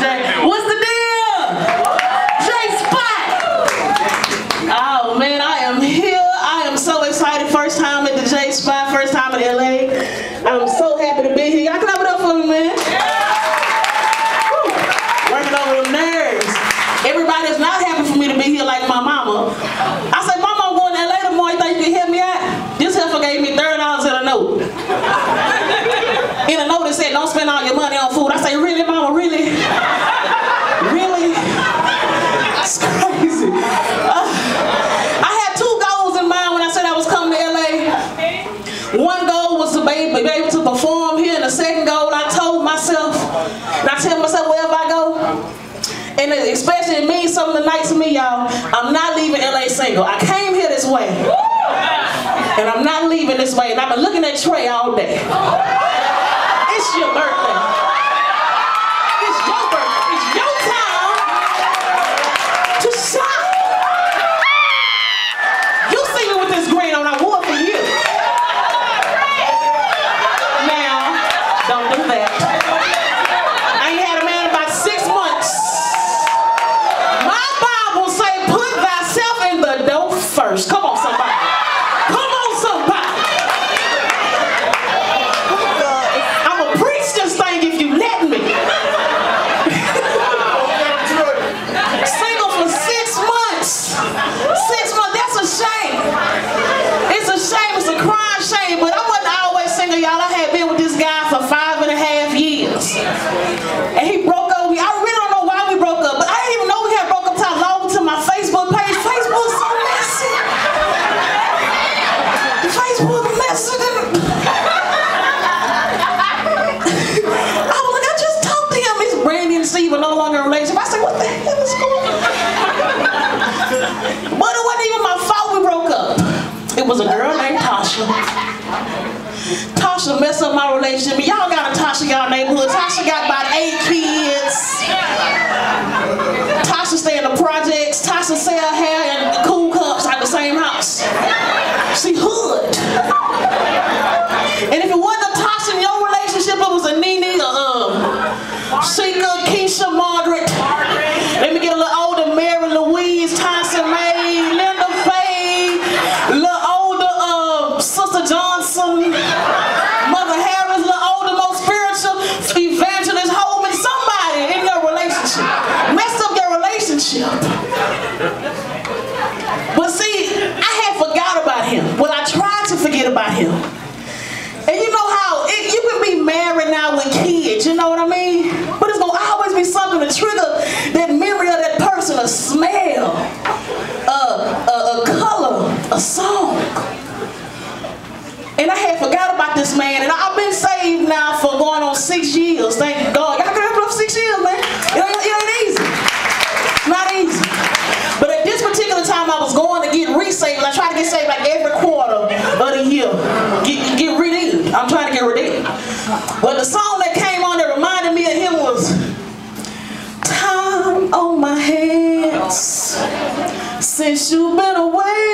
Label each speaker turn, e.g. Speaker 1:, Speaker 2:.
Speaker 1: Jay. What's the deal? J Spot. Oh man, I am here. I am so excited. First time at the J Spot, first time in LA. I'm so happy to be here. Y'all clap it up for me, man. Woo. Working over them nerves. Everybody's not happy for me to be here like my mama. I said, Mama, I'm going to LA tomorrow. You think you can help me out? This heifer gave me $30 in a note. In a note that said, don't spend all your money on food. I say, really, Mama, really? Really? It's crazy. Uh, I had two goals in mind when I said I was coming to LA. One goal was to be, be able to perform here, in the second goal I told myself, and I tell myself wherever I go, and especially it means something tonight to me, y'all. I'm not leaving LA single. I came here this way, and I'm not leaving this way. And I've been looking at Trey all day. It's your birthday. It's your birthday. It's your time to shine. You see me with this green on. I wore it for you. Now, don't do that. I ain't had a man about six months. My Bible say, put thyself in the dough first. Come on, somebody. Come on, somebody. I'm gonna preach this thing if you let me. Single for six months. Six months. That's a shame. It's a shame. It's a crying shame. But I wasn't always single, y'all. I had been with this guy for five and a half years. And he broke up with me. I really don't know why we broke up, but I didn't even know we had broke up till I logged into my Facebook page. Facebook's so messy. Facebook messy. I was like, I just talked to him. Miss Brandy and no longer in a relationship. I said, what the hell is going on? But it wasn't even my fault we broke up. It was a girl named Tasha. Tasha messed up my relationship. Y'all got a Tasha y'all neighborhood. Tasha got about eight a song. And I had forgot about this man, and I've been saved now for going on six years. Thank God. Y'all can for six years, man. It ain't, it ain't easy. Not easy. But at this particular time, I was going to get resaved. I try to get saved like every quarter of the year. Get, get redeemed. I'm trying to get redeemed. But the song that came on that reminded me of him was Time on my hands since you've been away.